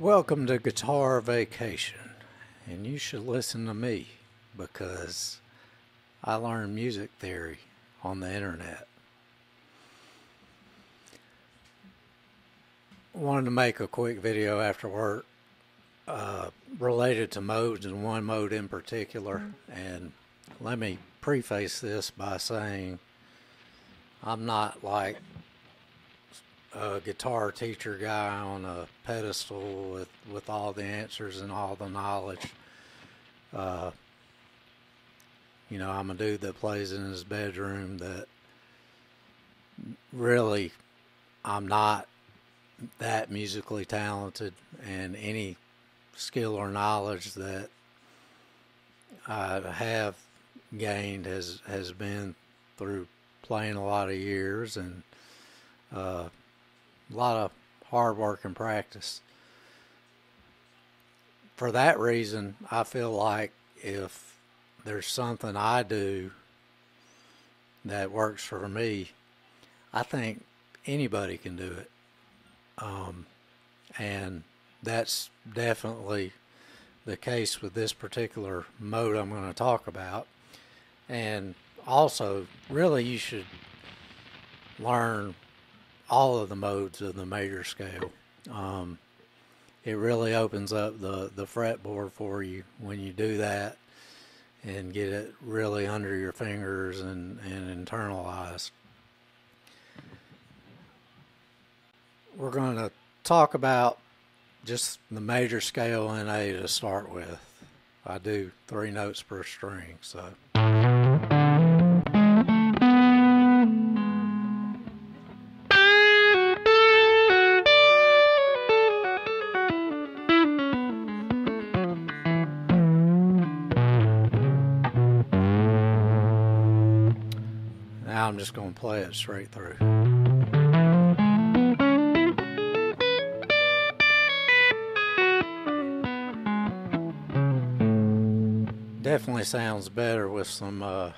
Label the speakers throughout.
Speaker 1: Welcome to Guitar Vacation, and you should listen to me because I learned music theory on the internet. Wanted to make a quick video after work uh, related to modes and one mode in particular. And let me preface this by saying I'm not like a guitar teacher guy on a pedestal with, with all the answers and all the knowledge. Uh, you know, I'm a dude that plays in his bedroom that really I'm not that musically talented and any skill or knowledge that I have gained has has been through playing a lot of years and uh, a lot of hard work and practice. For that reason, I feel like if there's something I do that works for me, I think anybody can do it. Um, and that's definitely the case with this particular mode I'm going to talk about. And also, really, you should learn all of the modes of the major scale. Um, it really opens up the, the fretboard for you when you do that and get it really under your fingers and, and internalized. We're going to talk about just the major scale in A to start with. I do three notes per string, so. I'm just going to play it straight through. Definitely sounds better with some uh,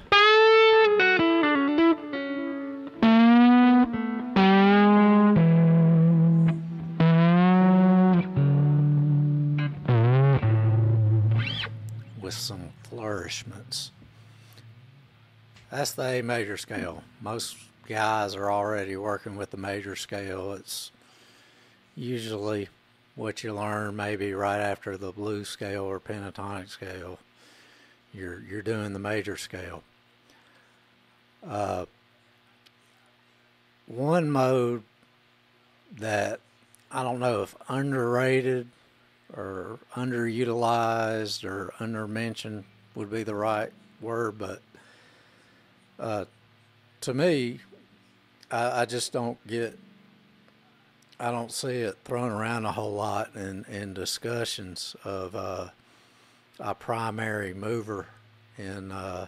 Speaker 1: That's the A major scale. Most guys are already working with the major scale. It's usually what you learn maybe right after the blues scale or pentatonic scale. You're you're doing the major scale. Uh, one mode that I don't know if underrated or underutilized or undermentioned would be the right word, but uh, to me, I, I, just don't get, I don't see it thrown around a whole lot in, in discussions of uh, a primary mover in uh,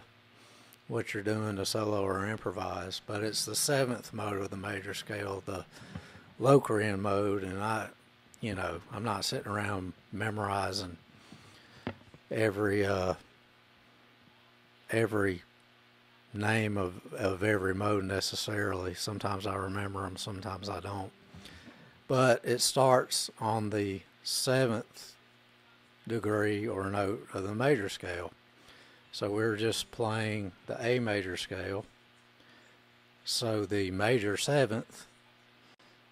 Speaker 1: what you're doing to solo or improvise. But it's the seventh mode of the major scale, the Locrian mode, and I, you know, I'm not sitting around memorizing every uh, every name of, of every mode necessarily. Sometimes I remember them, sometimes I don't. But it starts on the seventh degree or note of the major scale. So we're just playing the A major scale. So the major seventh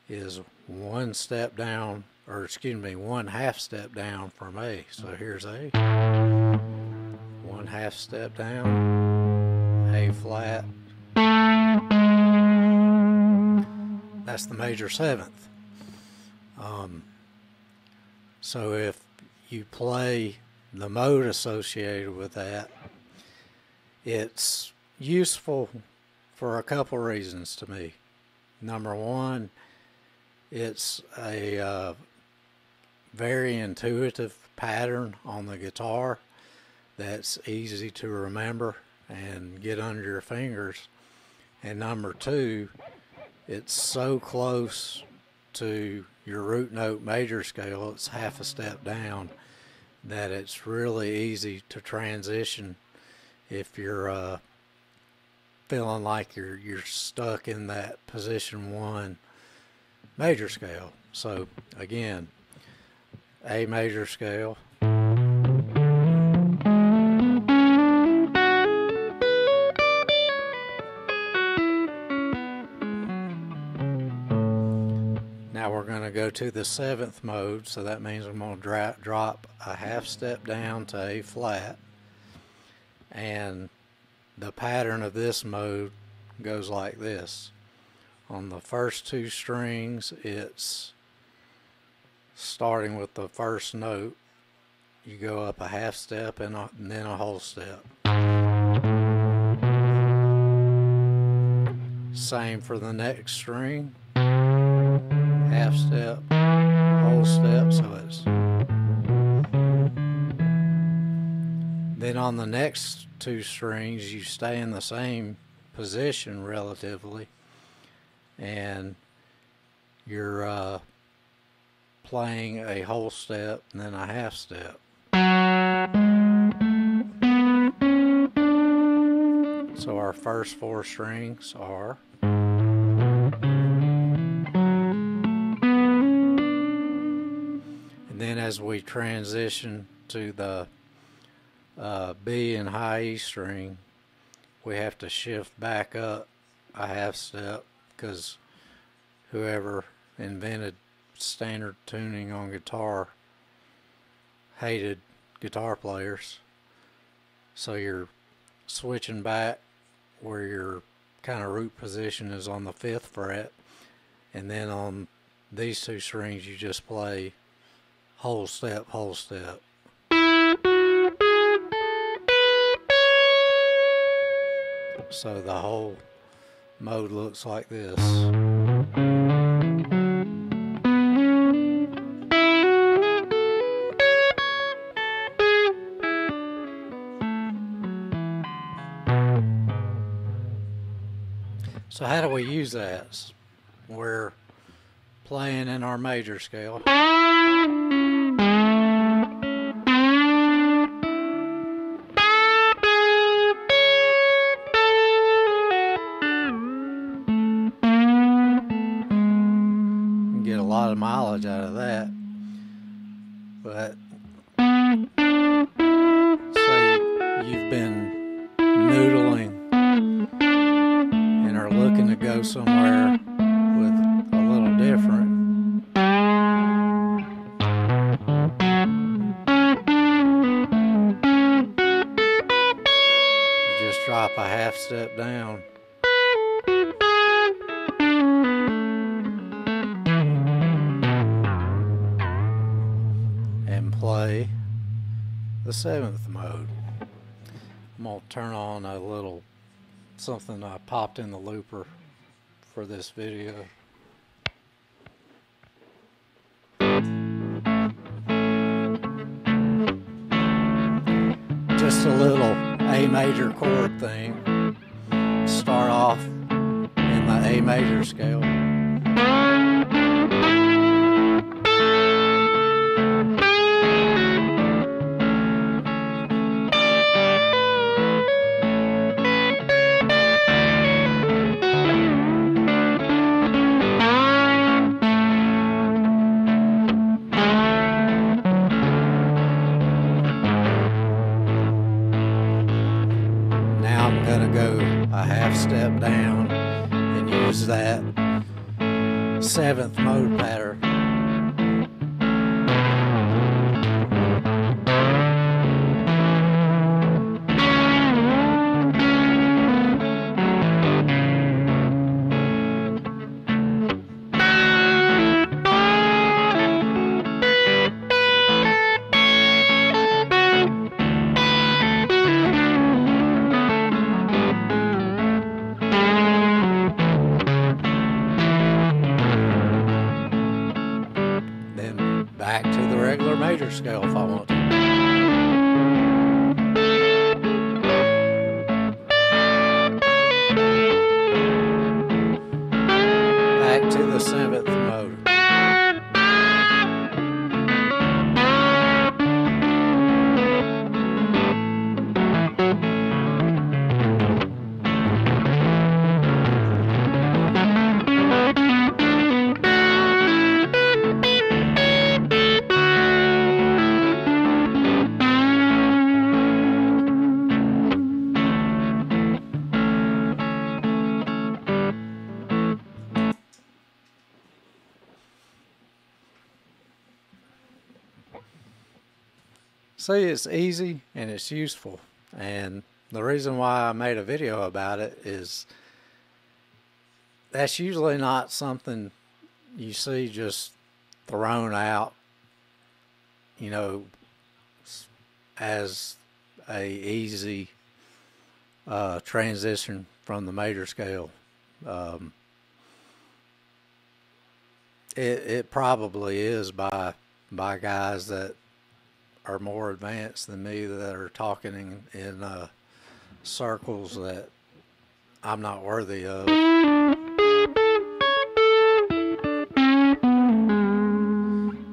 Speaker 1: is one step down, or excuse me, one half step down from A. So here's A. One half step down, A flat. That's the major seventh. Um, so if you play the mode associated with that, it's useful for a couple reasons to me. Number one, it's a uh, very intuitive pattern on the guitar that's easy to remember and get under your fingers. And number two, it's so close to your root note major scale, it's half a step down, that it's really easy to transition if you're uh, feeling like you're you're stuck in that position one major scale. So again, A major scale. To go to the seventh mode, so that means I'm going to drop a half step down to A flat. And the pattern of this mode goes like this. On the first two strings, it's starting with the first note. You go up a half step and, a, and then a whole step. Same for the next string half step, whole step, so it's. Then on the next two strings, you stay in the same position relatively, and you're uh, playing a whole step and then a half step. So our first four strings are. Then as we transition to the uh, B and high E string, we have to shift back up a half step because whoever invented standard tuning on guitar hated guitar players. So you're switching back where your kind of root position is on the fifth fret, and then on these two strings you just play whole step, whole step. So the whole mode looks like this. So how do we use that? We're playing in our major scale. Mileage out of that. But say you've been noodling and are looking to go somewhere with a little different. Just drop a half step down. The seventh mode. I'm going to turn on a little something I popped in the looper for this video. Just a little A major chord thing. Start off in the A major scale. Step down and use that seventh mode pattern. The See, it's easy and it's useful. And the reason why I made a video about it is that's usually not something you see just thrown out, you know, as a easy uh, transition from the major scale. Um, it it probably is by by guys that are more advanced than me that are talking in, in uh, circles that I'm not worthy of.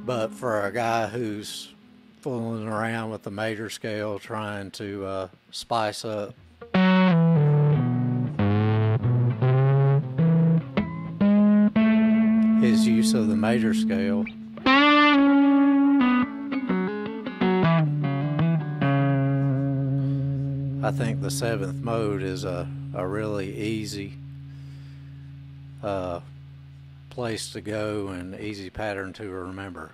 Speaker 1: But for a guy who's fooling around with the major scale, trying to uh, spice up his use of the major scale. I think the seventh mode is a, a really easy uh, place to go and easy pattern to remember.